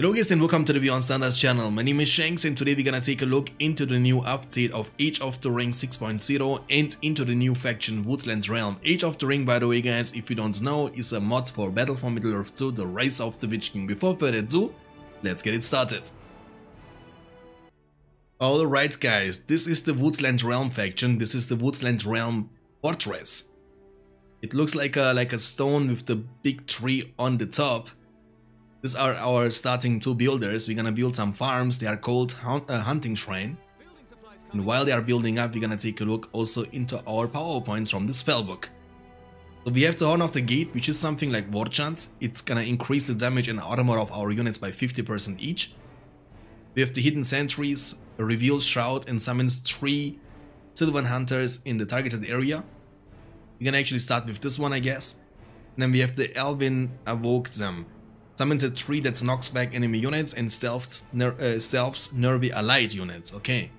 Hello guys and welcome to the Beyond Standards channel. My name is Shanks and today we're gonna take a look into the new update of Age of the Ring 6.0 and into the new faction Woodland Realm. Age of the Ring by the way guys, if you don't know, is a mod for Battle for Middle-earth 2, The Rise of the Witch King. Before further ado, let's get it started. Alright guys, this is the Woodland Realm faction, this is the Woodland Realm fortress. It looks like a, like a stone with the big tree on the top these are our starting two builders. We're gonna build some farms. They are called hunt uh, Hunting Shrine. And while they are building up, we're gonna take a look also into our power points from the spellbook. So we have the Horn of the Gate, which is something like War Chant. It's gonna increase the damage and armor of our units by 50% each. We have the Hidden Sentries, a Revealed Shroud, and summons three Sylvan Hunters in the targeted area. We can actually start with this one, I guess. And then we have the Elven Awoke Them. Summons a tree that knocks back enemy units and stealths, ner uh, stealths nervy allied units. Okay.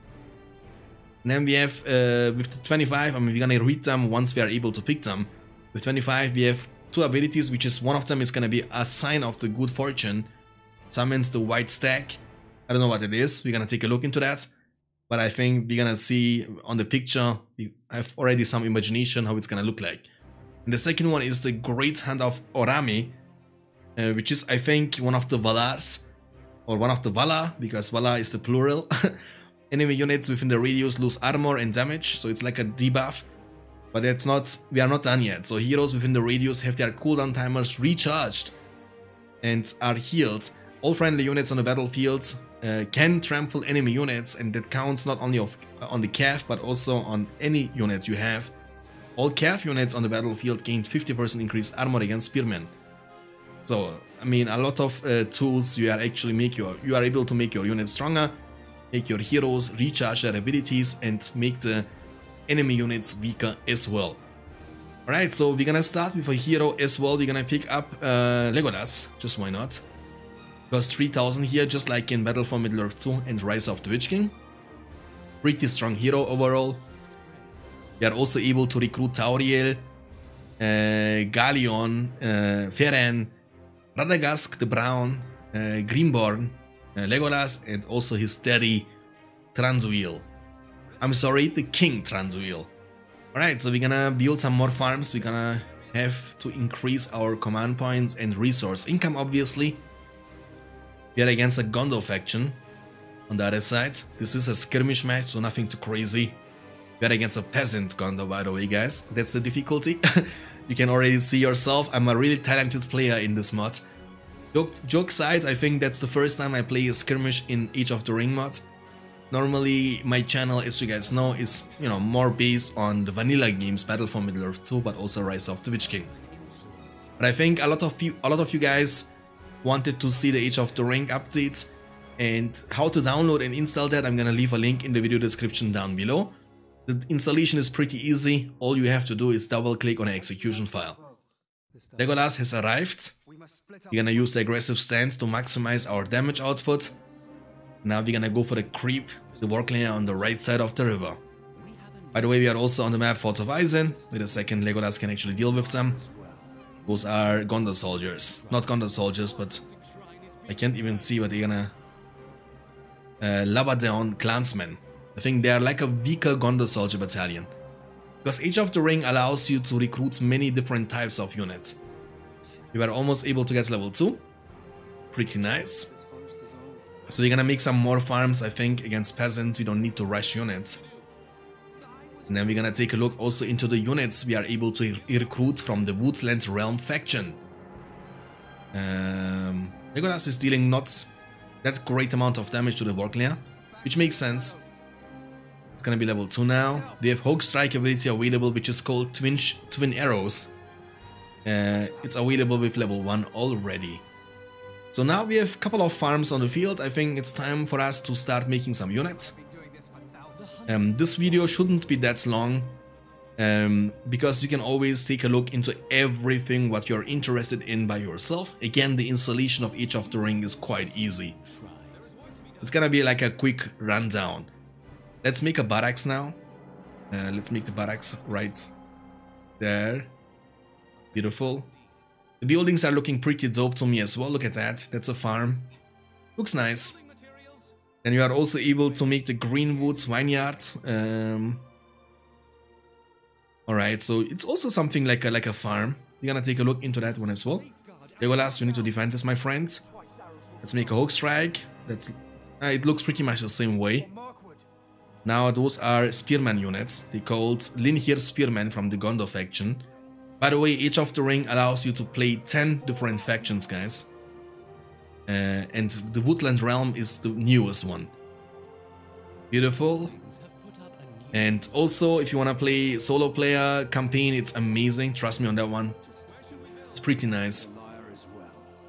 And then we have, uh, with the 25, I mean, we're gonna read them once we are able to pick them. With 25, we have two abilities, which is one of them is gonna be a sign of the good fortune. Summons the white stack. I don't know what it is. We're gonna take a look into that. But I think we're gonna see on the picture, we have already some imagination how it's gonna look like. And the second one is the Great Hand of Oromë, uh, which is I think one of the Valars or one of the Vala because Vala is the plural. Enemy units within the radius lose armor and damage, so it's like a debuff. But that's not, we are not done yet. So heroes within the radius have their cooldown timers recharged and are healed. All friendly units on the battlefield uh, can trample enemy units and that counts not only of, uh, on the Cav but also on any unit you have. All Cav units on the battlefield gained 50% increased armor against spearmen. So, I mean, a lot of uh, tools you are actually make your, you are able to make your unit stronger, make your heroes recharge their abilities and make the enemy units weaker as well. Alright, so we're gonna start with a hero as well, we're gonna pick up uh, Legolas, just why not. Cost 3000 here, just like in Battle for Middle-earth 2 and Rise of the Witch King. Pretty strong hero overall. We are also able to recruit Tauriel, uh, Galion, uh, Feren, Radagast the Brown, uh, Grimbeorn, uh, Legolas, and also his daddy Thranduil. I'm sorry, the King Thranduil. Alright, so we're gonna build some more farms, we're gonna have to increase our command points and resource income obviously. We are against a Gondor faction on the other side. This is a skirmish match, so nothing too crazy. We are against a peasant Gondor by the way guys, that's the difficulty. You can already see yourself, I'm a really talented player in this mod. Joke, joke side, I think that's the first time I play a skirmish in Age of the Ring mod. Normally, my channel, as you guys know, is, you know, more based on the vanilla games, Battle for Middle-earth 2, but also Rise of the Witch King. But I think a lot of you, a lot of you guys wanted to see the Age of the Ring updates and how to download and install that, I'm gonna leave a link in the video description down below. The installation is pretty easy, all you have to do is double click on an execution file. Legolas has arrived, we're gonna use the aggressive stance to maximize our damage output. Now we're gonna go for the creep, the Warg lair on the right side of the river. By the way, we are also on the map Fords of Isen, with a second Legolas can actually deal with them. Those are Gondor soldiers, not Gondor soldiers, but I can't even see what they're gonna... Uh, Lamedon clansmen. I think they are like a weaker Gondor soldier battalion. Because Age of the Ring allows you to recruit many different types of units. We were almost able to get level 2. Pretty nice. So we're gonna make some more farms, I think, against peasants. We don't need to rush units. And then we're gonna take a look also into the units we are able to recruit from the Woodland Realm faction. Um, is dealing not that great amount of damage to the Warg lair, which makes sense. It's gonna be level 2 now. We have Hawk Strike ability available which is called Twin, Twin Arrows. Uh, it's available with level 1 already. So now we have a couple of farms on the field, I think it's time for us to start making some units. Um, this video shouldn't be that long, um, because you can always take a look into everything what you're interested in by yourself. Again, the installation of Age of the Ring is quite easy. It's gonna be like a quick rundown. Let's make a barracks now. Uh, let's make the barracks right there. Beautiful. The buildings are looking pretty dope to me as well. Look at that. That's a farm. Looks nice. Then you are also able to make the Greenwoods vineyard. Um, Alright, so it's also something like a, like a farm. We're gonna take a look into that one as well. Legolas, you need to defend this, my friend. Let's make a Hawk Strike. That's, uh, it looks pretty much the same way. Now those are Spearman units. They called Linhir spearmen from the Gondor faction. By the way, Age of the Ring allows you to play 10 different factions, guys. Uh, and the Woodland Realm is the newest one. Beautiful. And also, if you want to play solo player campaign, it's amazing. Trust me on that one. It's pretty nice.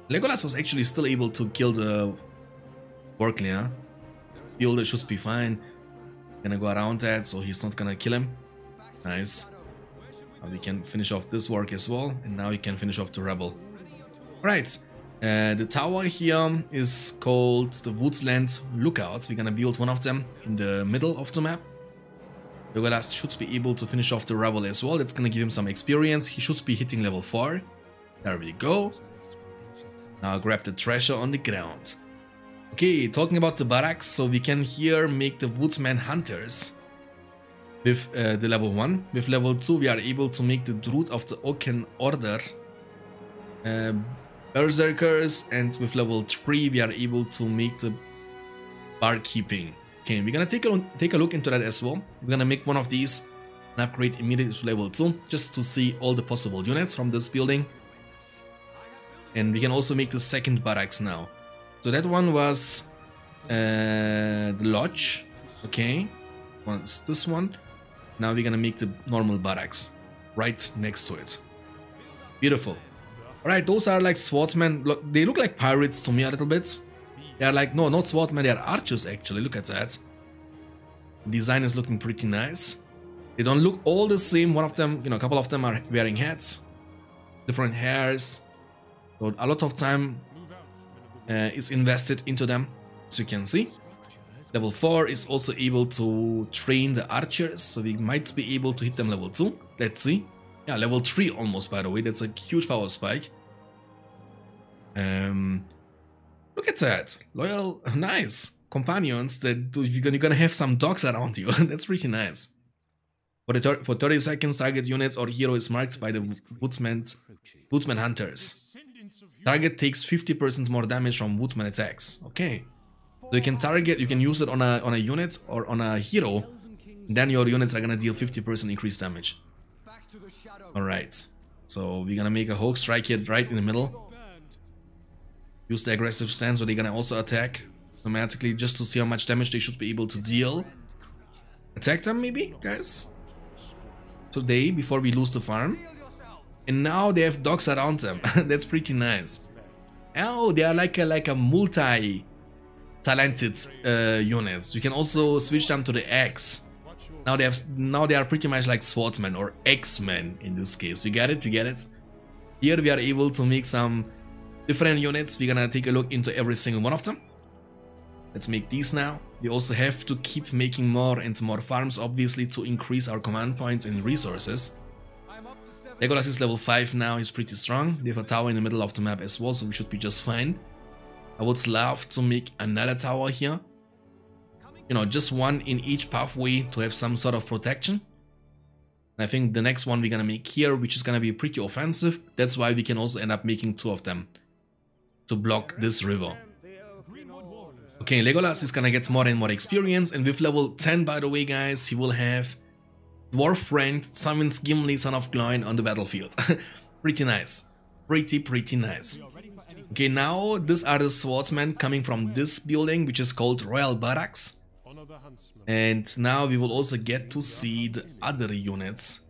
Legolas was actually still able to kill the Orclia. Fielder should be fine. Gonna go around that, so he's not gonna kill him. Nice. Now we can finish off this work as well, and now we can finish off the rebel. Right. Uh, the tower here is called the Woodsland Lookout. We're gonna build one of them in the middle of the map. Legolas should be able to finish off the rebel as well. That's gonna give him some experience. He should be hitting level 4. There we go. Now grab the treasure on the ground. Okay, talking about the barracks, so we can here make the woodsman hunters with uh, the level 1. With level 2 we are able to make the Druid of the Oaken Order uh, Berserkers and with level 3 we are able to make the Barkeeping. Okay, we're gonna take a, take a look into that as well. We're gonna make one of these and upgrade immediately to level 2 just to see all the possible units from this building. And we can also make the second barracks now. So that one was uh, the lodge. Okay, once this one. Now we're gonna make the normal barracks right next to it. Beautiful. Alright, those are like swordsmen. Look, they look like pirates to me a little bit. They are like, no, not swordsmen, they are archers actually. Look at that. Design is looking pretty nice. They don't look all the same. One of them, you know, a couple of them are wearing hats. Different hairs. So a lot of time is invested into them, as you can see. Level 4 is also able to train the archers, so we might be able to hit them level 2. Let's see. Yeah, level 3 almost, by the way. That's a huge power spike. Um, look at that. Loyal, nice. Companions that you're gonna have some dogs around you. That's pretty nice. For, the for 30 seconds, target units or hero is marked by the woodsman, woodsman hunters. Target takes 50% more damage from woodman attacks. Okay. So you can target, you can use it on a on a unit or on a hero. Then your units are gonna deal 50% increased damage. Alright. So we're gonna make a Hawk Strike here right in the middle. Use the aggressive stance so they're gonna also attack automatically just to see how much damage they should be able to deal. Attack them maybe, guys? Today, before we lose the farm. And now they have dogs around them. That's pretty nice. Oh, they are like a like a multi talented uh, units. You can also switch them to the X. Now they have now they are pretty much like swordsmen or X-men in this case. You get it? You get it? Here we are able to make some different units. We're gonna take a look into every single one of them. Let's make these now. We also have to keep making more and more farms, obviously, to increase our command points and resources. Legolas is level 5 now, he's pretty strong. They have a tower in the middle of the map as well, so we should be just fine. I would love to make another tower here. You know, just one in each pathway to have some sort of protection. And I think the next one we're gonna make here, which is gonna be pretty offensive. That's why we can also end up making two of them to block this river. Okay, Legolas is gonna get more and more experience, and with level 10, by the way, guys, he will have Dwarf friend summons Gimli, son of Gloin, on the battlefield. pretty nice. Pretty, pretty nice. Okay, now these are the swordsmen coming from this building, which is called Royal Barracks. And now we will also get to see the other units.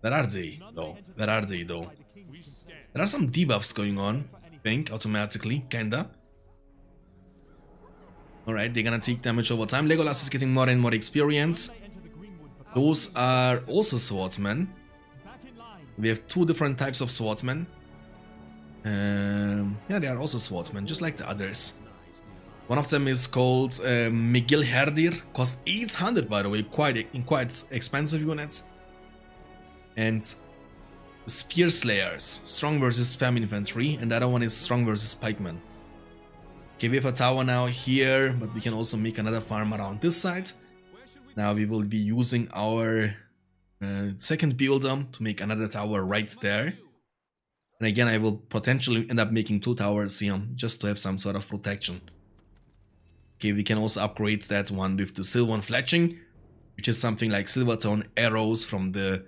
Where are they, though? Where are they, though? There are some debuffs going on, I think, automatically, kinda. Alright, they're gonna take damage over time. Legolas is getting more and more experience. Those are also swordsmen. We have two different types of swordsmen. Um, yeah, they are also swordsmen, just like the others. One of them is called uh, Miguel Herdir, cost 800 by the way, quite in quite expensive units. And Spear Slayers, strong versus spam infantry, and the other one is strong versus pikemen. Okay, we have a tower now here, but we can also make another farm around this side. Now we will be using our uh, second builder to make another tower right there. And again, I will potentially end up making two towers here, just to have some sort of protection. Okay, we can also upgrade that one with the Sylvan Fletching, which is something like Silverthorn arrows from the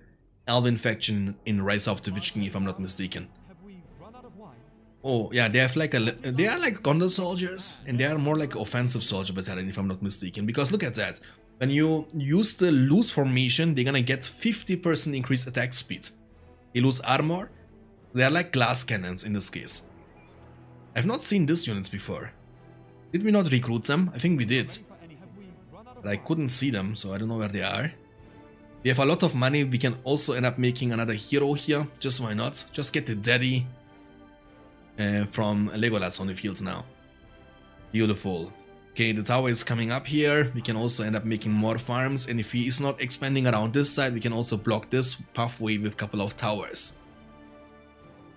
Elven faction in Rise of the Witch King, if I'm not mistaken. Oh, yeah, they have like a... They are like Gondor soldiers, and they are more like offensive soldier battalion, if I'm not mistaken. Because look at that. When you use the loose formation, they're gonna get 50% increased attack speed. They lose armor. They are like glass cannons in this case. I've not seen these units before. Did we not recruit them? I think we did. But I couldn't see them, so I don't know where they are. We have a lot of money, we can also end up making another hero here, just why not? Just get the daddy uh, from Legolas on the field now. Beautiful. Okay, the tower is coming up here. We can also end up making more farms. And if he is not expanding around this side, we can also block this pathway with a couple of towers.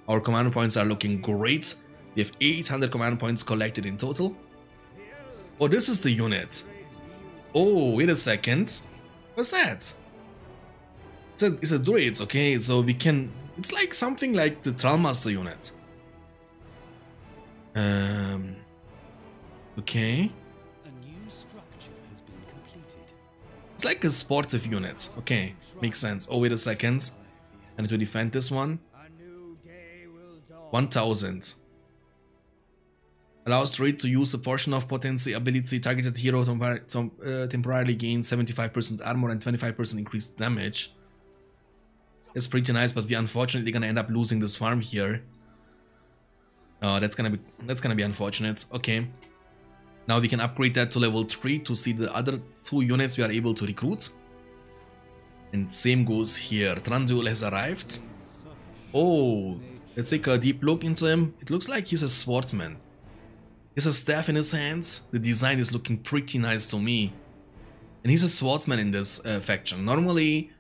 Our command points are looking great. We have 800 command points collected in total. Oh, this is the unit. Oh, wait a second. What's that? It's a, it's a druid, okay, so we can... It's like something like the Trollmaster unit. Um, okay. It's like a sportive unit. Okay, makes sense. Oh, wait a second. I need to defend this one. 1000. Allows Druid to use a portion of potency ability targeted hero to uh, temporarily gain 75% armor and 25% increased damage. It's pretty nice, but we're unfortunately gonna end up losing this farm here. Oh, that's gonna be that's gonna be unfortunate. Okay. Now we can upgrade that to level 3 to see the other two units we are able to recruit. And same goes here. Thranduil has arrived. Oh, let's take a deep look into him. It looks like he's a swordsman. He has a staff in his hands. The design is looking pretty nice to me. And he's a swordsman in this uh, faction. Normally,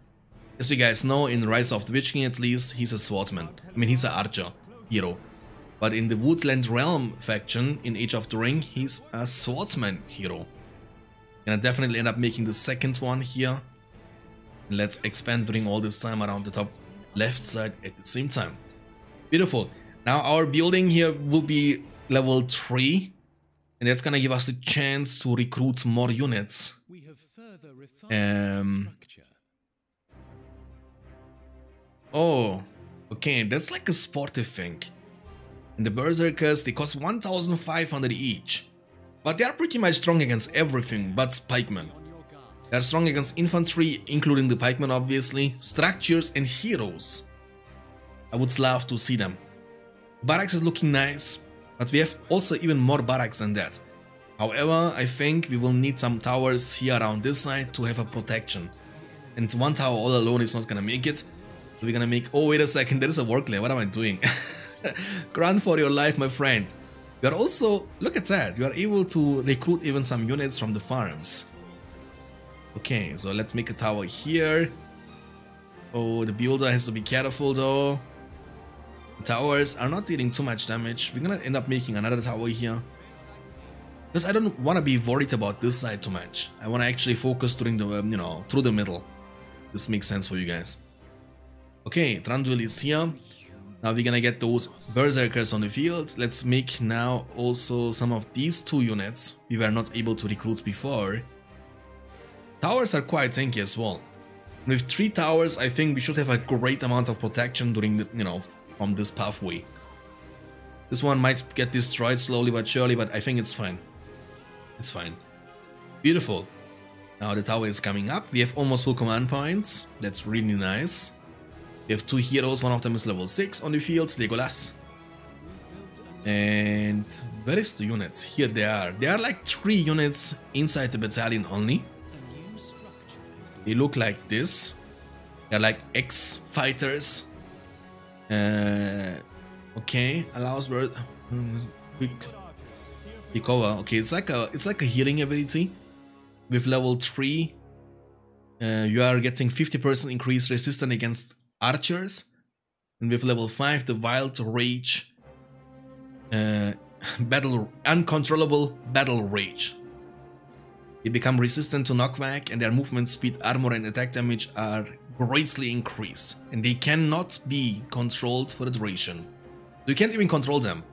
as you guys know, in Rise of the Witch King at least, he's a swordsman. I mean, he's an archer hero. But in the Woodland Realm faction in Age of the Ring, he's a swordsman hero. Gonna definitely end up making the second one here. Let's expand during all this time around the top left side at the same time. Beautiful. Now our building here will be level 3. And that's gonna give us the chance to recruit more units. Um, oh, okay, that's like a sportive thing. And the Berserkers, they cost 1500 each. But they are pretty much strong against everything but pikemen. They are strong against infantry, including the pikemen obviously, structures and heroes. I would love to see them. Barracks is looking nice, but we have also even more barracks than that. However, I think we will need some towers here around this side to have a protection. And one tower all alone is not gonna make it. We're gonna make... Oh, wait a second, there is a work layer. What am I doing? Run for your life, my friend. You are also, look at that, you are able to recruit even some units from the farms. Okay, so let's make a tower here. Oh, the builder has to be careful though. The towers are not dealing too much damage. We're gonna end up making another tower here. Because I don't want to be worried about this side too much. I want to actually focus during the, um, you know, through the middle. This makes sense for you guys. Okay, Thranduil is here. Now we're gonna get those berserkers on the field. Let's make now also some of these two units we were not able to recruit before. Towers are quite tanky as well. With three towers, I think we should have a great amount of protection during the, you know, from this pathway. This one might get destroyed slowly but surely, but I think it's fine. It's fine. Beautiful. Now the tower is coming up. We have almost full command points. That's really nice. We have two heroes, one of them is level 6 on the field, Legolas. And where is the units? Here they are. There are like three units inside the battalion only. They look like this. They're like ex-fighters. Uh, okay, allows bird quick recover. Okay, it's like a it's like a healing ability. With level 3, uh, you are getting 50% increased resistance against archers. And with level 5, the Wild Rage. Uh, battle uncontrollable battle rage. They become resistant to knockback and their movement speed, armor and attack damage are greatly increased and they cannot be controlled for the duration. You can't even control them.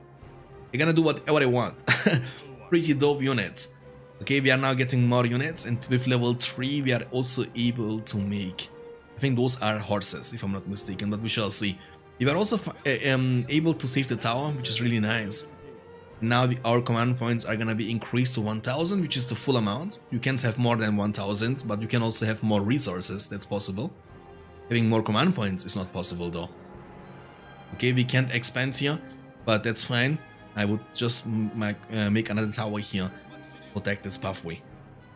They're gonna do whatever they want. Pretty dope units. Okay, we are now getting more units and with level 3 we are also able to make, I think those are horses if I'm not mistaken, but we shall see. We are also uh, um, able to save the tower, which is really nice. Now our command points are gonna be increased to 1000, which is the full amount. You can't have more than 1000, but you can also have more resources, that's possible. Having more command points is not possible though. Okay, we can't expand here, but that's fine. I would just make, uh, make another tower here, protect this pathway.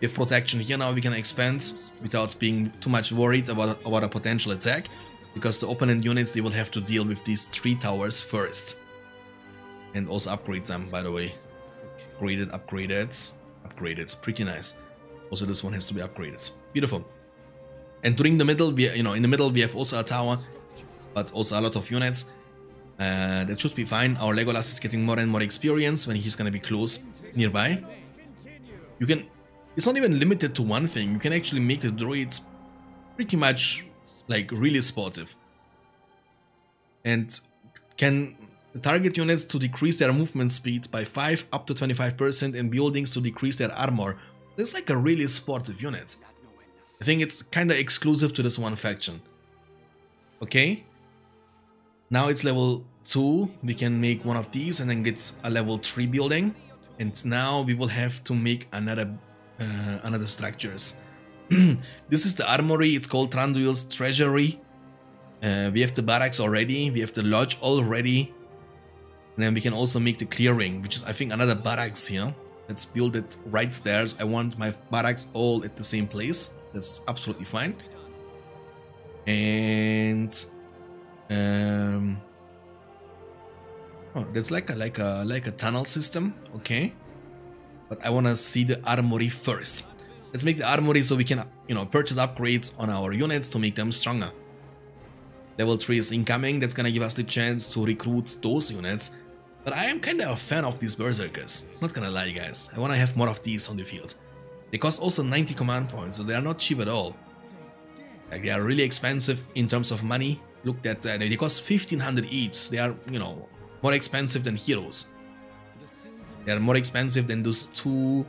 With protection here now we can expand without being too much worried about, about a potential attack because the opponent units they will have to deal with these three towers first. And also upgrade them by the way. Upgraded, upgraded, upgraded, pretty nice. Also this one has to be upgraded. Beautiful. And during the middle, we, you know, in the middle we have also a tower, but also a lot of units. Uh, that should be fine. Our Legolas is getting more and more experience when he's gonna be close nearby. You can, it's not even limited to one thing. You can actually make the druids pretty much like really sportive. And can target units to decrease their movement speed by 5 up to 25% and buildings to decrease their armor. It's like a really sportive unit. I think it's kinda exclusive to this one faction. Okay? Now it's level 2, we can make one of these and then get a level 3 building. And now we will have to make another uh, another structures. this is the armory, it's called Thranduil's Treasury. Uh, we have the barracks already, we have the lodge already. And then we can also make the clearing, which is I think another barracks here. Let's build it right there. I want my barracks all at the same place. That's absolutely fine. And um Oh, that's like a like a like a tunnel system, okay. But I wanna see the armory first. Let's make the armory so we can, you know, purchase upgrades on our units to make them stronger. Level 3 is incoming, that's gonna give us the chance to recruit those units. But I am kinda a fan of these berserkers, not gonna lie guys, I wanna have more of these on the field. They cost also 90 command points, so they are not cheap at all. Like they are really expensive in terms of money. Look at that, they cost 1500 each, they are, you know, more expensive than heroes. They are more expensive than those two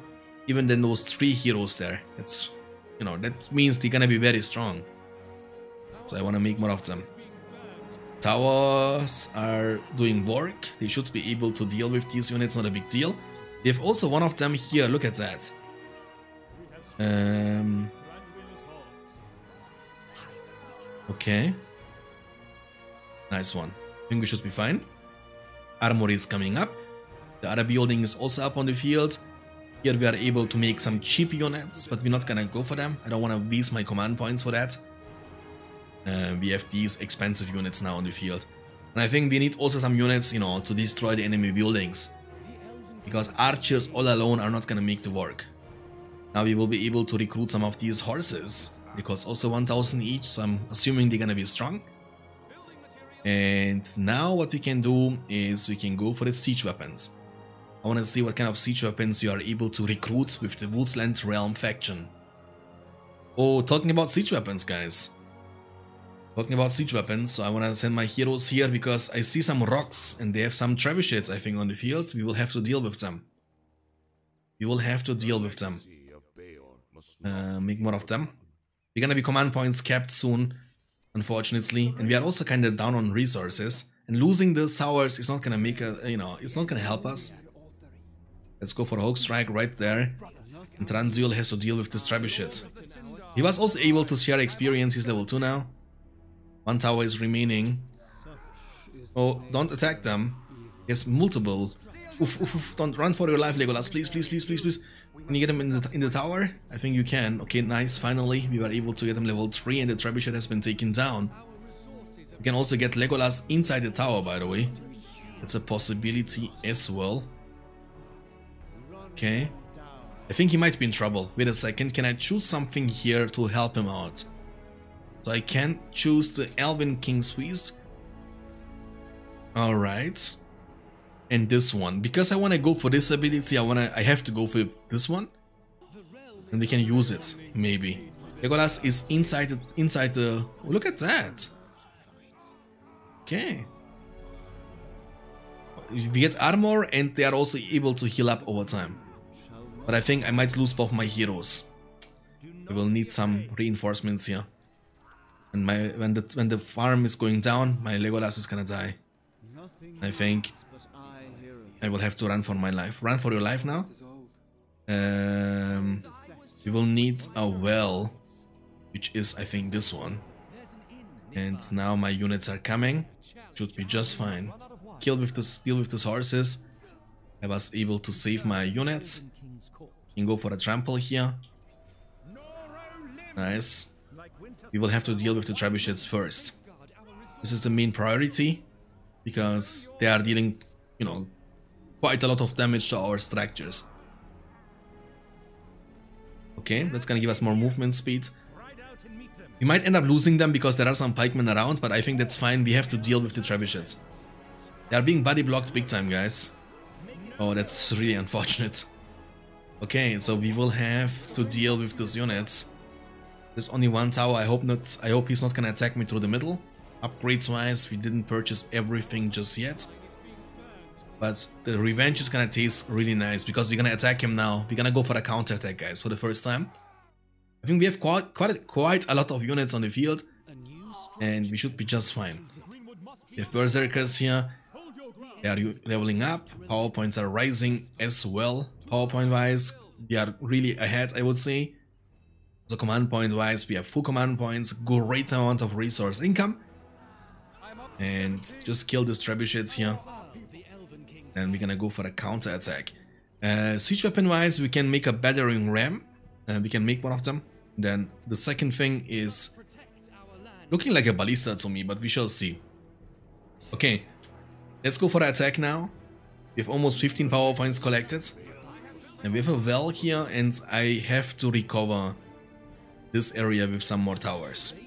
even than those three heroes there. That's, you know, that means they're gonna be very strong. So I want to make more of them. Towers are doing work. They should be able to deal with these units, not a big deal. We have also one of them here, look at that. Um, okay. Nice one. I think we should be fine. Armory is coming up. The other building is also up on the field. Here we are able to make some cheap units, but we're not gonna go for them. I don't wanna waste my command points for that. Uh, we have these expensive units now on the field. And I think we need also some units, you know, to destroy the enemy buildings. Because archers all alone are not gonna make the work. Now we will be able to recruit some of these horses. Because also 1000 each, so I'm assuming they're gonna be strong. And now what we can do is we can go for the siege weapons. I want to see what kind of siege weapons you are able to recruit with the Woodsland Realm faction. Oh, talking about siege weapons, guys. Talking about siege weapons, so I want to send my heroes here because I see some rocks and they have some trebuchets, I think, on the field. We will have to deal with them. We will have to deal with them. Uh, make more of them. We're gonna be command points capped soon, unfortunately. And we are also kind of down on resources. And losing the towers is not gonna make a, you know, it's not gonna help us. Let's go for a Hawk Strike right there. And Thranduil has to deal with this trebuchet. He was also able to share experience, he's level 2 now. One tower is remaining. Oh, don't attack them. He has multiple. Oof, oof, oof, don't run for your life, Legolas. Please, please, please, please, please. Can you get him in the, in the tower? I think you can. Okay, nice. Finally, we were able to get him level 3 and the trebuchet has been taken down. You can also get Legolas inside the tower, by the way. That's a possibility as well. Okay. I think he might be in trouble. Wait a second, can I choose something here to help him out? So I can choose the Elven King's Feast. Alright. and this one. Because I want to go for this ability, I wanna I have to go for this one. And they can use it, maybe. Legolas is inside the inside the oh, look at that. Okay. We get armor and they are also able to heal up over time. But I think I might lose both my heroes. We will need some reinforcements here. And my when the when the farm is going down, my Legolas is gonna die. I think I will have to run for my life. Run for your life now. Um, we will need a well, which is I think this one. And now my units are coming. Should be just fine. Kill with this deal with these horses. I was able to save my units. Can go for a trample here. Nice. We will have to deal with the trebuchets first. This is the main priority because they are dealing, you know, quite a lot of damage to our structures. Okay, that's gonna give us more movement speed. We might end up losing them because there are some pikemen around, but I think that's fine. We have to deal with the trebuchets. They are being body blocked big time, guys. Oh, that's really unfortunate. Okay, so we will have to deal with these units. There's only one tower. I hope not. I hope he's not gonna attack me through the middle. Upgrades wise, we didn't purchase everything just yet. But the revenge is gonna taste really nice because we're gonna attack him now. We're gonna go for a counter attack, guys, for the first time. I think we have quite quite quite a lot of units on the field, and we should be just fine. We have berserkers here. They are leveling up. Power points are rising as well. PowerPoint wise, we are really ahead, I would say. So command point wise, we have full command points, great amount of resource income. And just kill these trebuchets here. And we're gonna go for a counter attack. Uh, weapon wise, we can make a battering ram. Uh, we can make one of them. Then the second thing is looking like a ballista to me, but we shall see. Okay, let's go for the attack now. We have almost 15 power points collected. And we have a well here and I have to recover this area with some more towers.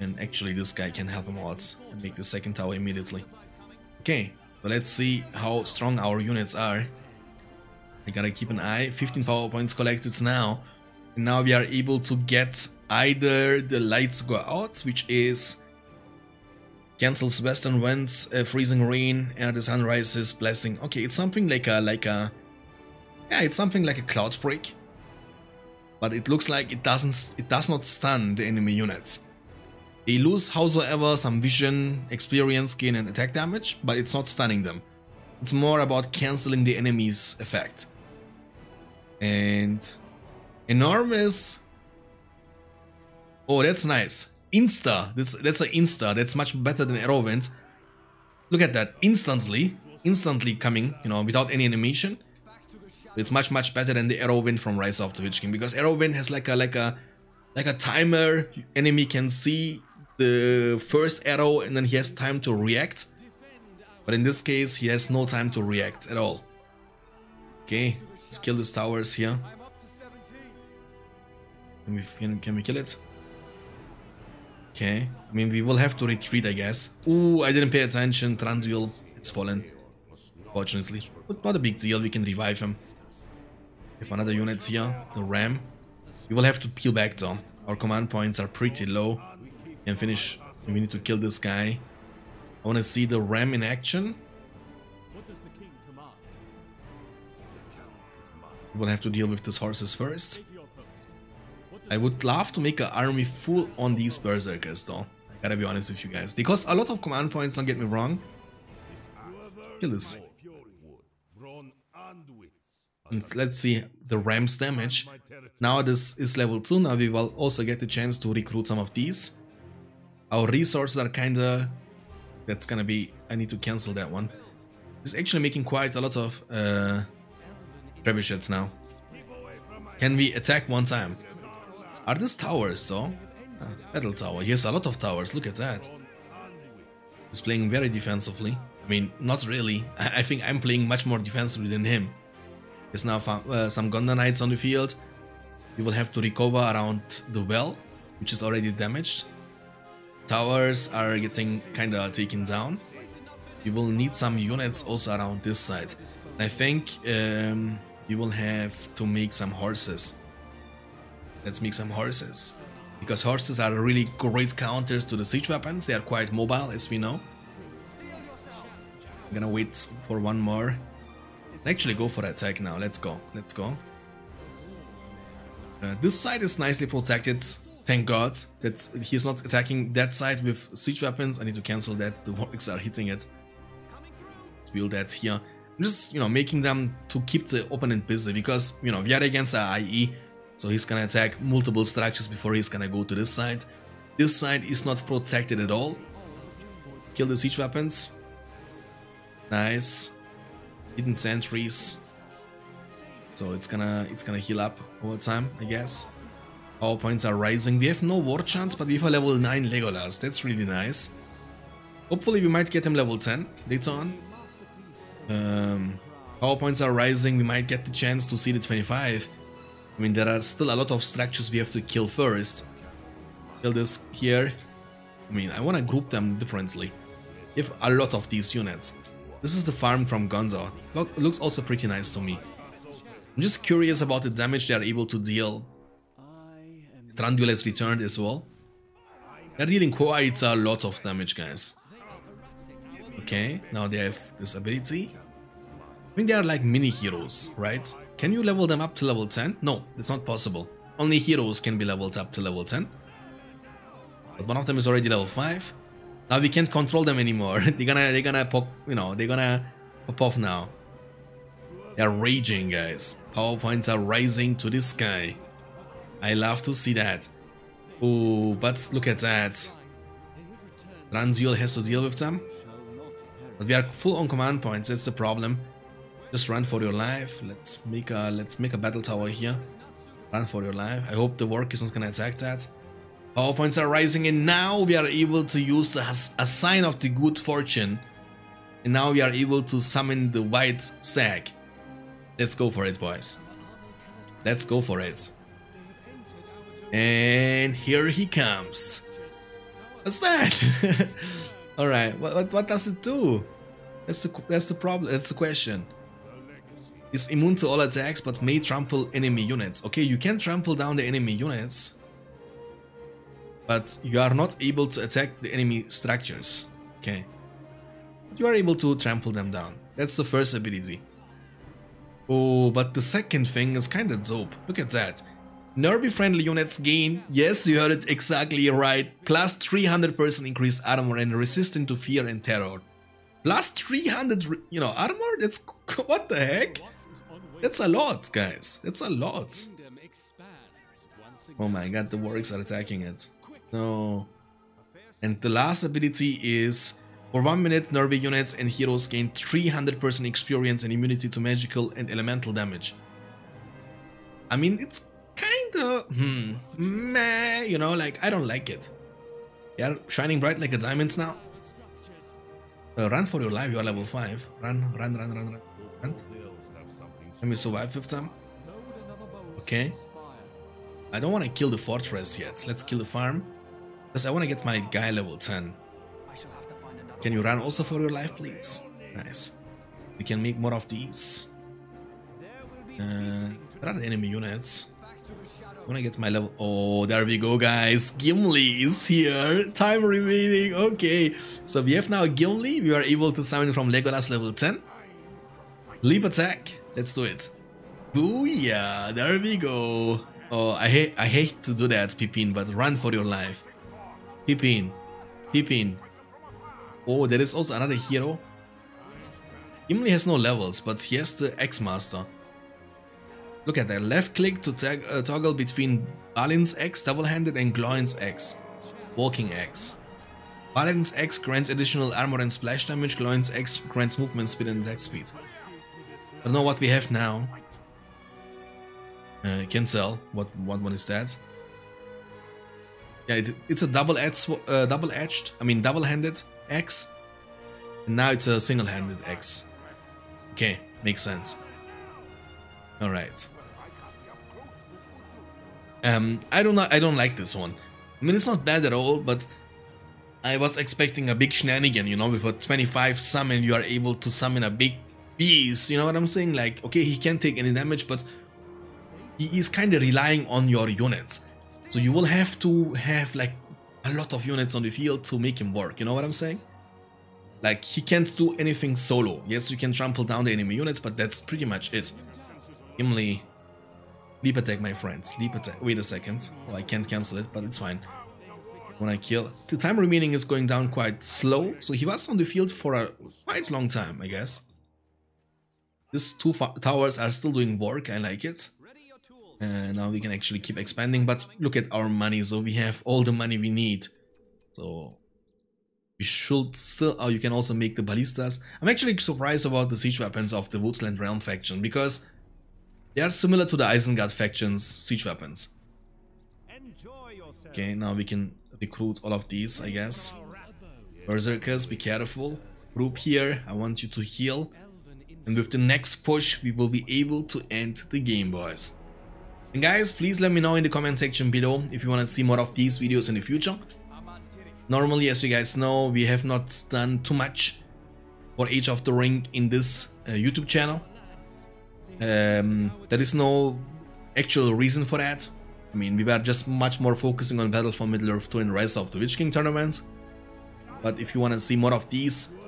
And actually this guy can help him out and make the second tower immediately. Okay, so let's see how strong our units are. I gotta keep an eye, 15 power points collected now. And now we are able to get either the lights go out, which is cancels western winds, uh, freezing rain, and the sun rises, blessing. Okay, it's something like a, like a, yeah, it's something like a cloud break but it looks like it doesn't it does not stun the enemy units. They lose howsoever some vision, experience, gain and attack damage, but it's not stunning them. It's more about cancelling the enemy's effect. And enormous Oh that's nice. Insta. That's that's an insta. That's much better than arrow wind. Look at that. Instantly. Instantly coming, you know, without any animation. It's much much better than the arrow wind from Rise of the Witch King because arrow wind has like a like a like a timer. Enemy can see the first arrow and then he has time to react. But in this case, he has no time to react at all. Okay, let's kill these towers here. Can we, can, can we kill it? Okay, I mean, we will have to retreat, I guess. Ooh, I didn't pay attention. Thranduil, it's fallen. Fortunately. But not a big deal, we can revive him. If another unit's here, the ram. We will have to peel back though. Our command points are pretty low. And finish. We need to kill this guy. I want to see the ram in action. We will have to deal with these horses first. I would love to make an army full on these berserkers though. I gotta be honest with you guys. They cost a lot of command points, don't get me wrong. Kill this. And let's see the Ram's damage. Now this is level 2, now we will also get the chance to recruit some of these. Our resources are kinda... That's gonna be... I need to cancel that one. It's actually making quite a lot of uh, trebuchets now. Can we attack one time? Are these towers though? Uh, battle tower. Yes, a lot of towers. Look at that. He's playing very defensively. I mean, not really. I, I think I'm playing much more defensively than him. There's now uh, some Gondor Knights on the field. You will have to recover around the well, which is already damaged. Towers are getting kinda taken down. you will need some units also around this side. And I think um, you will have to make some horses. Let's make some horses. Because horses are really great counters to the siege weapons. They are quite mobile, as we know. I'm gonna wait for one more. Actually go for attack now. Let's go. Let's go. Uh, this side is nicely protected. Thank God that he's not attacking that side with siege weapons. I need to cancel that. The Warwicks are hitting it. Let's build that here. I'm just, you know, making them to keep the opponent busy because, you know, we are against a IE. So he's gonna attack multiple structures before he's gonna go to this side. This side is not protected at all. Kill the siege weapons. Nice. Hidden sentries. So it's gonna it's gonna heal up over time, I guess. Power points are rising. We have no war chance, but we have a level 9 Legolas. That's really nice. Hopefully we might get him level 10 later on. Um, power points are rising. We might get the chance to see the 25. I mean, there are still a lot of structures we have to kill first. Kill this here. I mean, I want to group them differently. If a lot of these units. This is the farm from Gondor. Look, looks also pretty nice to me. I'm just curious about the damage they are able to deal. Thranduil has returned as well. They're dealing quite a lot of damage, guys. Okay, now they have this ability. I think they are like mini heroes, right? Can you level them up to level 10? No, it's not possible. Only heroes can be leveled up to level 10. But one of them is already level 5. Now we can't control them anymore. they're gonna they're gonna pop you know, they're gonna pop off now. They're raging guys. Power points are rising to the sky. I love to see that. Oh, but look at that. Thranduil has to deal with them. But we are full on command points, that's the problem. Just run for your life. Let's make a let's make a battle tower here. Run for your life. I hope the work is not gonna attack that. Power points are rising and now we are able to use a, a sign of the good fortune. And now we are able to summon the white stag. Let's go for it, boys. Let's go for it. And here he comes. What's that? Alright, what, what, what does it do? That's the, that's the problem, that's the question. It's immune to all attacks but may trample enemy units. Okay, you can trample down the enemy units. But you are not able to attack the enemy structures. Okay. You are able to trample them down. That's the first ability. Oh, but the second thing is kinda dope. Look at that. Nerby friendly units gain, yes you heard it exactly right, plus 300% increased armor and resistant to fear and terror. Plus 300, you know, armor? That's, what the heck? That's a lot, guys. That's a lot. Oh my god, the warriors are attacking it. No. And the last ability is for 1 minute, Nerby units and heroes gain 300% experience and immunity to magical and elemental damage. I mean, it's kinda, hmm, meh, you know, like, I don't like it. Are shining bright like a diamond now. Uh, run for your life, you are level 5. Run, run, run, run, run. run. Let me survive with them. Okay. I don't want to kill the fortress yet. Let's kill the farm. Because I want to get my guy level 10. Can you run also for your life, please? Nice. We can make more of these. Uh, where are enemy units? I want to get my level... Oh, there we go, guys. Gimli is here. Time remaining. Okay. So we have now Gimli. We are able to summon from Legolas level 10. Leap attack. Let's do it. Booyah. There we go. Oh, I hate I hate to do that, Pippin, but run for your life. Pippin. Pippin. Oh, there is also another hero. Gimli has no levels, but he has the Axe Master. Look at that, left click to uh, toggle between Balin's X double-handed and Gloin's X, Walking X. Balin's X grants additional armor and splash damage, Gloin's X grants movement speed and attack speed. I don't know what we have now. Uh, can tell what what one is that. Yeah, it, it's a double-edged, uh, double-edged. I mean, double-handed X. And now it's a single-handed X. Okay, makes sense. All right. Um, I don't know. I don't like this one. I mean, it's not bad at all, but I was expecting a big shenanigan, you know, with a 25 summon you are able to summon a big beast, you know what I'm saying? Like, okay, he can't take any damage, but he is kind of relying on your units. So you will have to have like a lot of units on the field to make him work, you know what I'm saying? Like, he can't do anything solo. Yes, you can trample down the enemy units, but that's pretty much it. Gimli. Leap attack, my friends. Leap attack. Wait a second. Well, I can't cancel it, but it's fine. When I kill... The time remaining is going down quite slow, so he was on the field for a quite long time, I guess. These two towers are still doing work, I like it. And now we can actually keep expanding, but look at our money, so we have all the money we need. So we should still, oh you can also make the ballistas. I'm actually surprised about the siege weapons of the Woodsland Realm faction, because they are similar to the Isengard faction's siege weapons. Okay, now we can recruit all of these, I guess. Berserkers, be careful. Group here, I want you to heal. And with the next push, we will be able to end the game, boys. And guys, please let me know in the comment section below if you want to see more of these videos in the future. Normally, as you guys know, we have not done too much for Age of the Ring in this uh, YouTube channel. Um, there is no actual reason for that. I mean, we were just much more focusing on Battle for Middle-earth 2 and Rise of the Witch King tournaments. But if you want to see more of these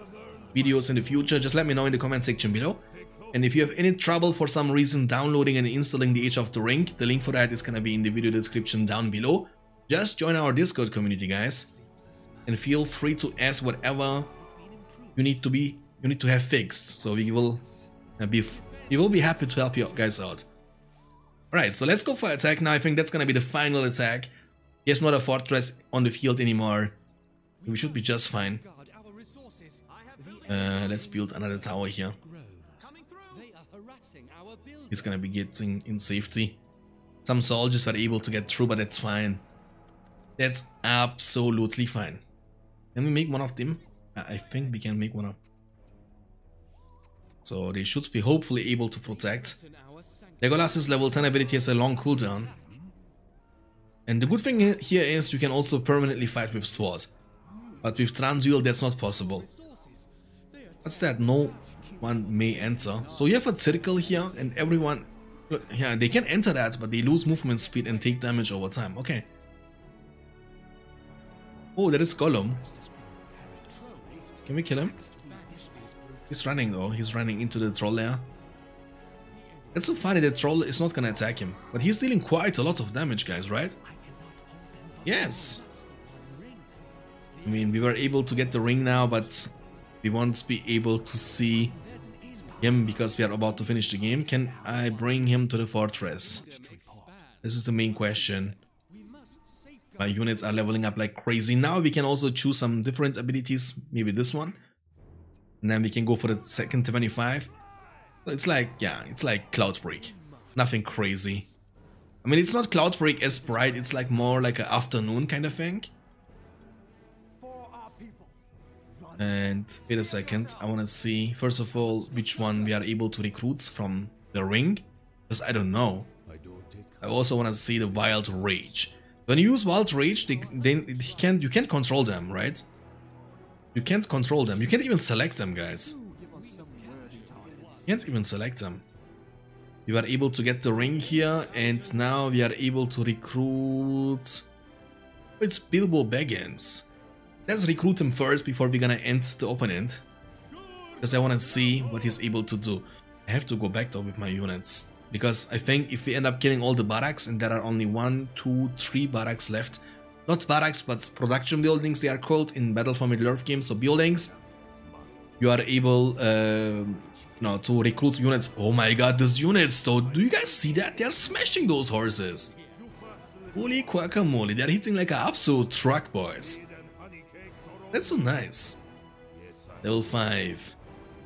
videos in the future, just let me know in the comment section below. And if you have any trouble for some reason downloading and installing the Age of the Ring, the link for that is gonna be in the video description down below. Just join our Discord community, guys. And feel free to ask whatever you need to be you need to have fixed. So we will uh, be we will be happy to help you guys out. Alright, so let's go for attack now. I think that's gonna be the final attack. Here's not a fortress on the field anymore. We should be just fine. Uh, let's build another tower here. He's gonna be getting in safety. Some soldiers are able to get through, but that's fine. That's absolutely fine. Can we make one of them? I think we can make one of... So they should be hopefully able to protect. Legolas's level 10 ability has a long cooldown. And the good thing here is you can also permanently fight with Sword. But with Thranduil that's not possible. What's that? No one may enter. So you have a circle here and everyone... Yeah, they can enter that, but they lose movement speed and take damage over time. Okay. Oh, there is Gollum. Can we kill him? He's running though. He's running into the troll there. It's so funny that troll is not gonna attack him. But he's dealing quite a lot of damage, guys, right? Yes. I mean, we were able to get the ring now, but we won't be able to see him because we are about to finish the game. Can I bring him to the fortress? This is the main question. My units are leveling up like crazy. Now we can also choose some different abilities. Maybe this one. And then we can go for the second 25. it's like, yeah, it's like Cloudbreak. Nothing crazy. I mean, it's not Cloudbreak as bright. It's like more like an afternoon kind of thing. And wait a second, I want to see, first of all, which one we are able to recruit from the ring. Because I don't know. I also want to see the Wild Rage. When you use Wild Rage, they, they, he can't, you can't control them, right? You can't control them. You can't even select them, guys. You can't even select them. We are able to get the ring here, and now we are able to recruit... It's Bilbo Baggins. Let's recruit him first before we're gonna end the opponent. Because I wanna see what he's able to do. I have to go back though with my units. Because I think if we end up killing all the barracks and there are only one, two, three barracks left, not barracks but production buildings they are called in Battle for Middle-earth games, so buildings, you are able uh, you know, to recruit units. Oh my god, these units though, do you guys see that? They are smashing those horses. Holy guacamole, they're hitting like an absolute truck, boys. That's so nice. Level 5.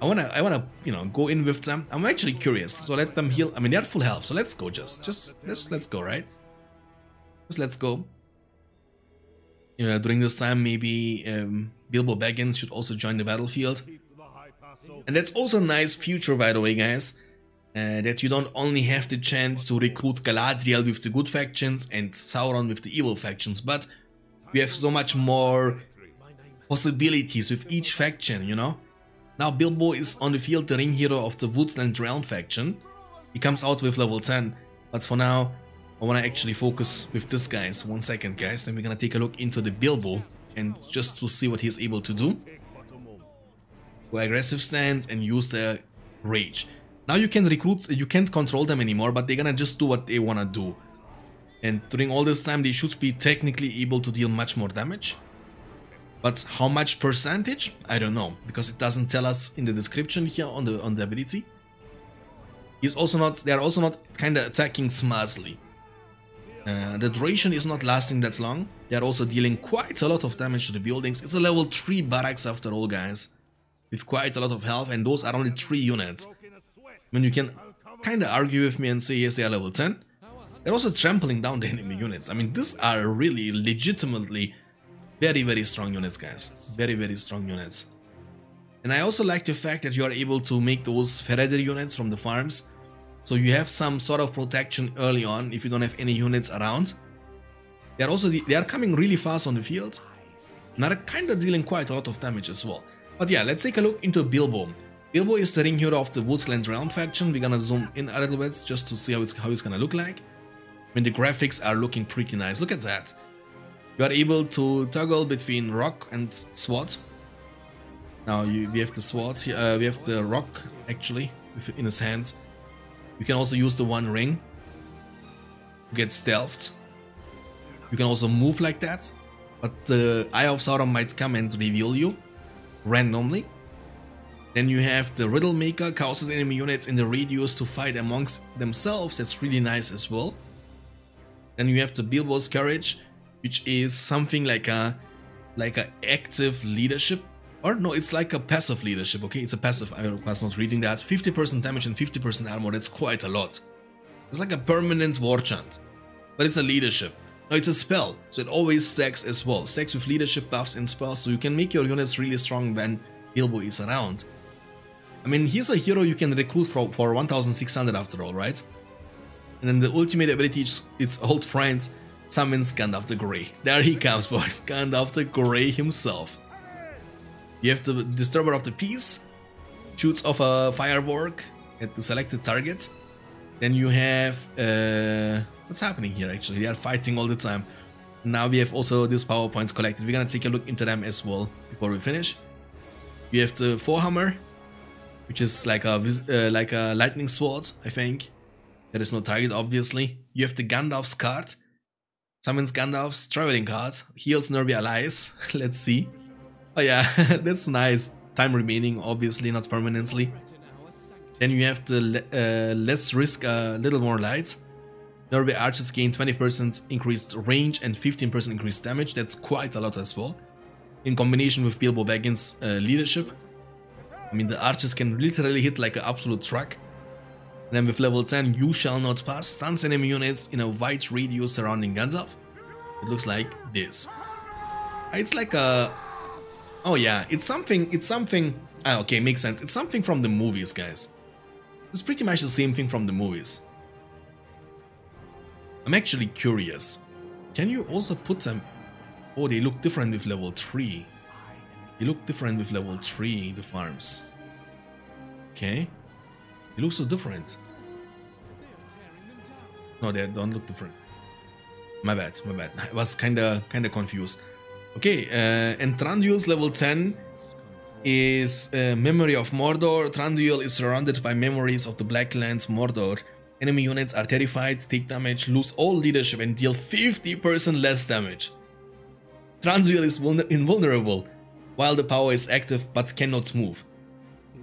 I wanna, I wanna, you know, go in with them. I'm actually curious, so let them heal. I mean, they're full health, so let's go. Just, just, let's, let's go, right? Just let's go. You know, during this time, maybe um, Bilbo Baggins should also join the battlefield. And that's also a nice future, by the way, guys. Uh, that you don't only have the chance to recruit Galadriel with the good factions and Sauron with the evil factions, but we have so much more possibilities with each faction, you know? Now Bilbo is on the field, the ring hero of the Woodsland Realm faction. He comes out with level 10, but for now, I want to actually focus with this guy. So one second, guys. Then we're gonna take a look into the Bilbo and just to see what he's able to do. Go aggressive stance and use the rage. Now you can recruit, you can't control them anymore, but they're gonna just do what they wanna do. And during all this time, they should be technically able to deal much more damage. But how much percentage? I don't know, because it doesn't tell us in the description here on the on the ability. He's also not, they're also not kind of attacking smartly. Uh, the duration is not lasting that long. They're also dealing quite a lot of damage to the buildings. It's a level 3 barracks after all, guys. With quite a lot of health, and those are only 3 units. I mean, you can kinda argue with me and say, yes, they are level 10. They're also trampling down the enemy units. I mean, these are really legitimately very, very strong units, guys. Very, very strong units. And I also like the fact that you are able to make those Fereder units from the farms. So you have some sort of protection early on if you don't have any units around. They are also they are coming really fast on the field. And are kind of dealing quite a lot of damage as well. But yeah, let's take a look into Bilbo. Bilbo is the ring hero of the Woodsland Realm faction. We're gonna zoom in a little bit just to see how it's how it's gonna look like. I mean, the graphics are looking pretty nice. Look at that. You are able to toggle between rock and sword. Now you, we have the swords here. Uh, we have the rock actually in his hands. You can also use the one ring to get stealthed. You can also move like that, but the Eye of Sauron might come and reveal you randomly. Then you have the Riddle Maker, causes enemy units in the radius to fight amongst themselves. That's really nice as well. Then you have the Bilbo's Courage, which is something like a like a active leadership. Or no, it's like a passive leadership, okay? It's a passive, I was not reading that. 50% damage and 50% armor, that's quite a lot. It's like a permanent war chant. But it's a leadership. No, it's a spell, so it always stacks as well. Stacks with leadership buffs and spells, so you can make your units really strong when Bilbo is around. I mean, he's a hero you can recruit for, for 1600 after all, right? And then the ultimate ability, is its old friends, summons Gandalf the Grey. There he comes, boys. Gandalf the Grey himself. You have the Disturber of the Peace, shoots off a firework at the selected target. Then you have... Uh, what's happening here, actually? They are fighting all the time. Now we have also these power points collected. We're gonna take a look into them as well before we finish. We have the Forehammer, which is like a uh, like a lightning sword, I think. There is no target, obviously. You have the Gandalf's cart. Summons Gandalf's traveling cart. Heals nearby allies. Let's see. Oh yeah, that's nice. Time remaining, obviously, not permanently. Then you have the uh, let's risk a little more light. Nearby archers gain 20% increased range and 15% increased damage. That's quite a lot as well. In combination with Bilbo Baggins' uh, leadership. I mean, the archers can literally hit like an absolute truck. And then with level 10, you shall not pass, stuns enemy units in a wide radius surrounding Gandalf. It looks like this. It's like a... Oh yeah, it's something, it's something... Ah, okay, makes sense. It's something from the movies, guys. It's pretty much the same thing from the movies. I'm actually curious. Can you also put them... Oh, they look different with level 3. They look different with level 3, the farms. Okay. They look so different. No, they don't look different. My bad, my bad. I was kinda kinda confused. Okay, uh, and Thranduil's level 10 is uh, Memory of Mordor. Thranduil is surrounded by memories of the Blacklands Mordor. Enemy units are terrified, take damage, lose all leadership and deal 50% less damage. Thranduil is invulnerable, while the power is active but cannot move.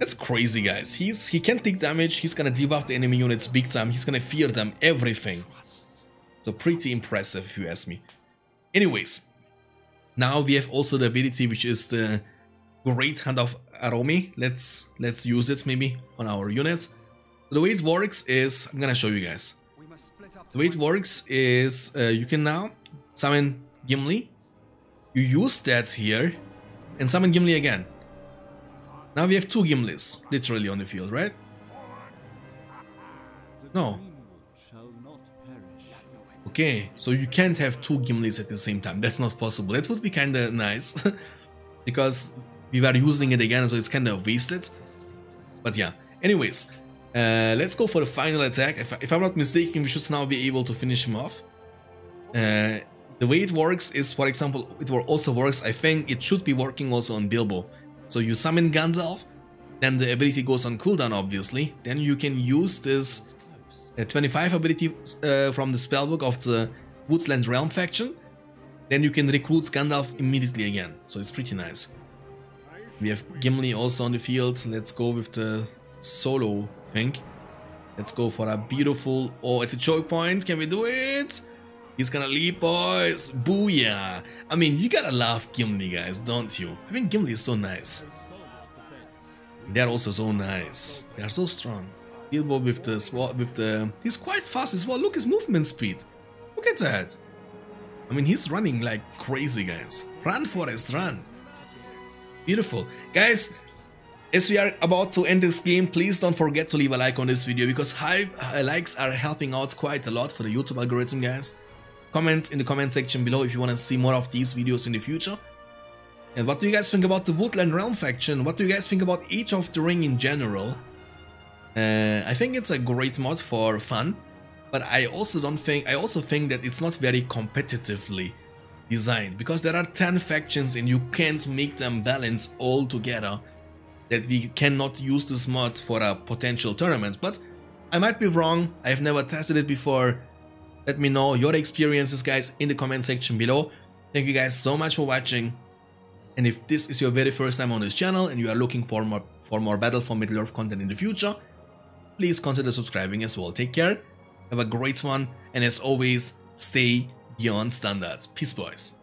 That's crazy, guys. He's He can't take damage, he's gonna debuff the enemy units big time, he's gonna fear them, everything. So pretty impressive if you ask me. Anyways, now we have also the ability which is the Great Hand of Oromë. Let's let's use it maybe on our units. The way it works is, I'm gonna show you guys. The way it works is uh, you can now summon Gimli. You use that here and summon Gimli again. Now we have two Gimlis, literally on the field, right? No. Okay, so you can't have two Gimlis at the same time. That's not possible. That would be kinda nice. because we were using it again, so it's kind of wasted. But yeah, anyways, uh, let's go for the final attack. If, if, I'm not mistaken, we should now be able to finish him off. Uh, the way it works is, for example, it also works, I think it should be working also on Bilbo. So you summon Gandalf, then the ability goes on cooldown obviously, then you can use this uh, 25 ability uh, from the spellbook of the Woodsland Realm faction, then you can recruit Gandalf immediately again, so it's pretty nice. We have Gimli also on the field, let's go with the solo thing. Let's go for a beautiful, oh at the choke point, can we do it? He's gonna leap, boys. Booyah. I mean, you gotta love Gimli, guys, don't you? I mean, Gimli is so nice. They're also so nice. They are so strong. Bilbo with the sword, with the... He's quite fast as well. Look his movement speed. Look at that. I mean, he's running like crazy, guys. Run, Forrest, run. Beautiful. Guys, as we are about to end this game, please don't forget to leave a like on this video because high likes are helping out quite a lot for the YouTube algorithm, guys. Comment in the comment section below if you want to see more of these videos in the future. And what do you guys think about the Woodland Realm faction? What do you guys think about Age of the Ring in general? Uh, I think it's a great mod for fun, but I also don't think I also think that it's not very competitively designed because there are 10 factions and you can't make them balance all together that we cannot use this mod for a potential tournament but I might be wrong I've never tested it before let me know your experiences guys in the comment section below. Thank you guys so much for watching. And if this is your very first time on this channel and you are looking for more, for more Battle for Middle-earth content in the future, please consider subscribing as well. Take care, have a great one, and as always, stay beyond standards. Peace boys.